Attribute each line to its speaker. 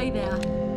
Speaker 1: Hi there.